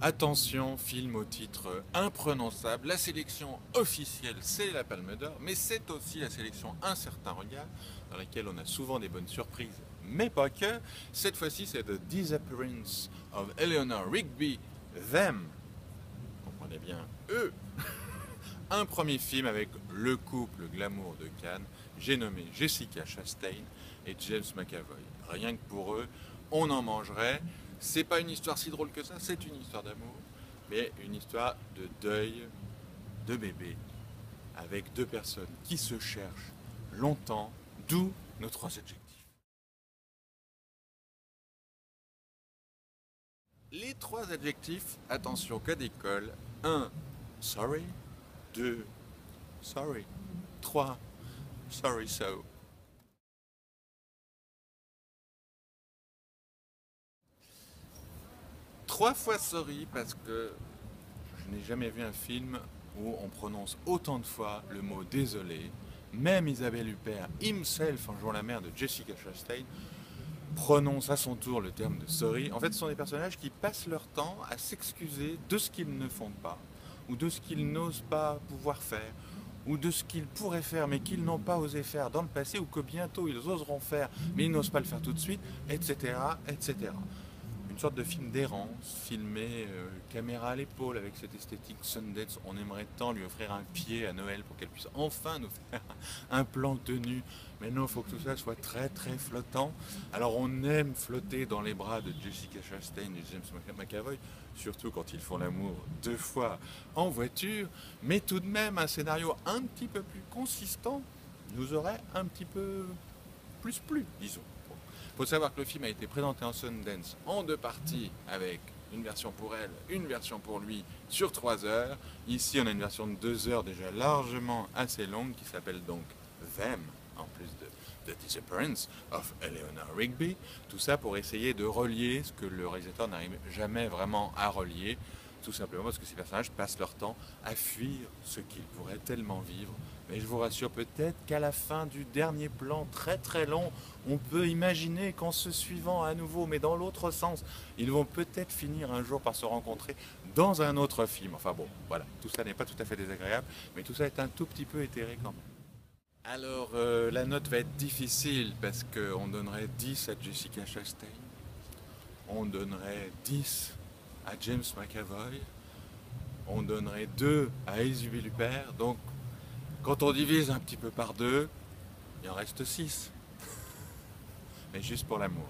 Attention, film au titre imprononçable. La sélection officielle, c'est la Palme d'Or, mais c'est aussi la sélection Un certain regard, dans laquelle on a souvent des bonnes surprises, mais pas que. Cette fois-ci, c'est The Disappearance of Eleanor Rigby, Them. Comprenez bien, eux. Un premier film avec le couple glamour de Cannes. J'ai nommé Jessica Chastain et James McAvoy. Rien que pour eux, on en mangerait. C'est pas une histoire si drôle que ça, c'est une histoire d'amour, mais une histoire de deuil de bébé avec deux personnes qui se cherchent longtemps, d'où nos trois adjectifs. Les trois adjectifs, attention, cas d'école. 1. Sorry. 2. Sorry. 3. Sorry so. Trois fois sorry parce que je n'ai jamais vu un film où on prononce autant de fois le mot désolé. Même Isabelle Huppert, himself, en jouant la mère de Jessica Chastain, prononce à son tour le terme de sorry. En fait, ce sont des personnages qui passent leur temps à s'excuser de ce qu'ils ne font pas, ou de ce qu'ils n'osent pas pouvoir faire, ou de ce qu'ils pourraient faire mais qu'ils n'ont pas osé faire dans le passé, ou que bientôt ils oseront faire mais ils n'osent pas le faire tout de suite, etc. etc une sorte de film d'errance, filmé euh, caméra à l'épaule avec cette esthétique Sundance. On aimerait tant lui offrir un pied à Noël pour qu'elle puisse enfin nous faire un plan tenu. Mais non, il faut que tout ça soit très très flottant. Alors on aime flotter dans les bras de Jessica Chastain et James McAvoy, surtout quand ils font l'amour deux fois en voiture. Mais tout de même, un scénario un petit peu plus consistant nous aurait un petit peu plus plu, disons. Il faut savoir que le film a été présenté en Sundance en deux parties avec une version pour elle, une version pour lui sur trois heures. Ici, on a une version de deux heures déjà largement assez longue qui s'appelle donc Them, en plus de The Disappearance of Eleanor Rigby. Tout ça pour essayer de relier ce que le réalisateur n'arrive jamais vraiment à relier, tout simplement parce que ces personnages passent leur temps à fuir ce qu'ils pourraient tellement vivre. Mais je vous rassure peut-être qu'à la fin du dernier plan très très long, on peut imaginer qu'en se suivant à nouveau, mais dans l'autre sens, ils vont peut-être finir un jour par se rencontrer dans un autre film. Enfin bon, voilà, tout ça n'est pas tout à fait désagréable, mais tout ça est un tout petit peu éthéré quand même. Alors, euh, la note va être difficile parce qu'on donnerait 10 à Jessica Chastain, on donnerait 10 à James McAvoy, on donnerait 2 à Isabelle Huppert, donc quand on divise un petit peu par deux, il en reste 6. Mais juste pour l'amour.